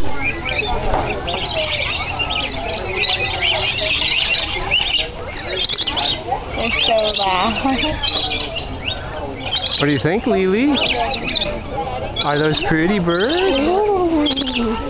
They're so loud. What do you think, Lily? Are those pretty birds? Everywhere,